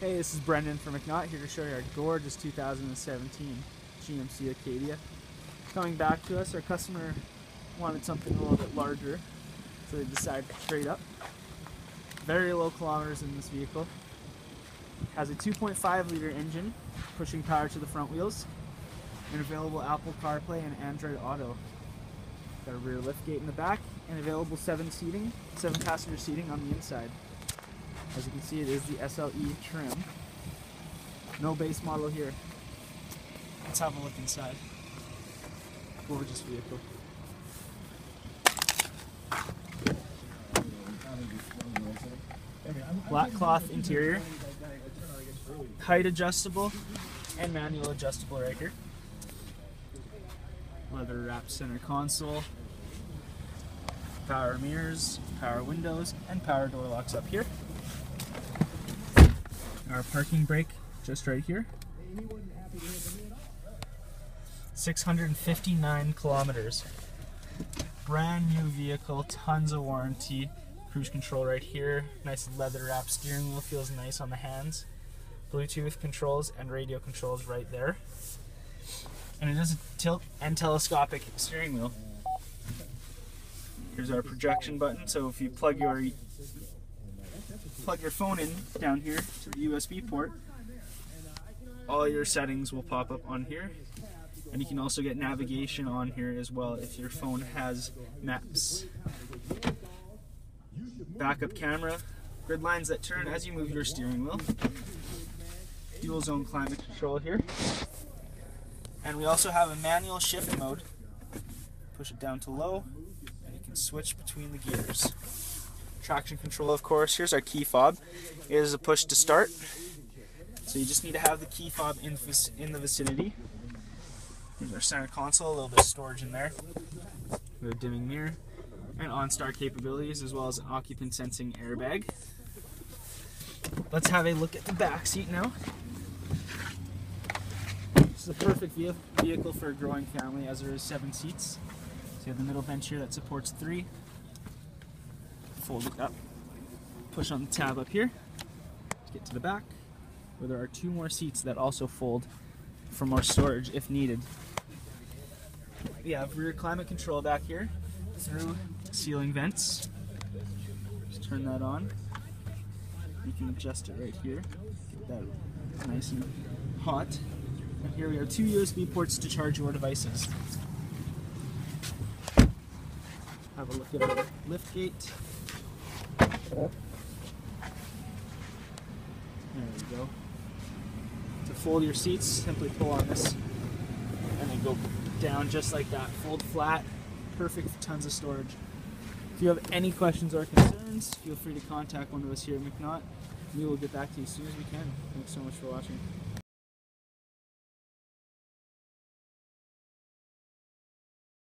Hey, this is Brendan from McNaught here to show you our gorgeous 2017 GMC Acadia. Coming back to us, our customer wanted something a little bit larger, so they decided to trade up. Very low kilometers in this vehicle. Has a 2.5 liter engine, pushing power to the front wheels, and available Apple CarPlay and Android Auto. Got a rear liftgate in the back, and available seven seating, seven passenger seating on the inside. As you can see, it is the SLE trim. No base model here. Let's have a look inside. Gorgeous vehicle. Black cloth interior, height adjustable, and manual adjustable right here. Leather wrapped center console, power mirrors, power windows, and power door locks up here. Our parking brake just right here. 659 kilometers. Brand new vehicle, tons of warranty. Cruise control right here. Nice leather wrap steering wheel, feels nice on the hands. Bluetooth controls and radio controls right there. And it is a tilt and telescopic steering wheel. Here's our projection button, so if you plug your plug your phone in down here to the USB port, all your settings will pop up on here. And you can also get navigation on here as well if your phone has maps. Backup camera, grid lines that turn as you move your steering wheel. Dual zone climate control here. And we also have a manual shift mode. Push it down to low, and you can switch between the gears traction control of course. Here's our key fob. It is a push to start. So you just need to have the key fob in, in the vicinity. Here's our center console, a little bit of storage in there. We have dimming mirror and OnStar capabilities as well as an occupant sensing airbag. Let's have a look at the back seat now. This is a perfect vehicle for a growing family as there is seven seats. So you have the middle bench here that supports three, fold it up, push on the tab up here to get to the back, where there are two more seats that also fold for more storage if needed. We have rear climate control back here through ceiling vents. Just turn that on. You can adjust it right here. Get that nice and hot. And here we have two USB ports to charge your devices. Have a look at our lift gate. There we go. To fold your seats, simply pull on this and then go down just like that. Fold flat, perfect for tons of storage. If you have any questions or concerns, feel free to contact one of us here at McNaught. We will get back to you as soon as we can. Thanks so much for watching.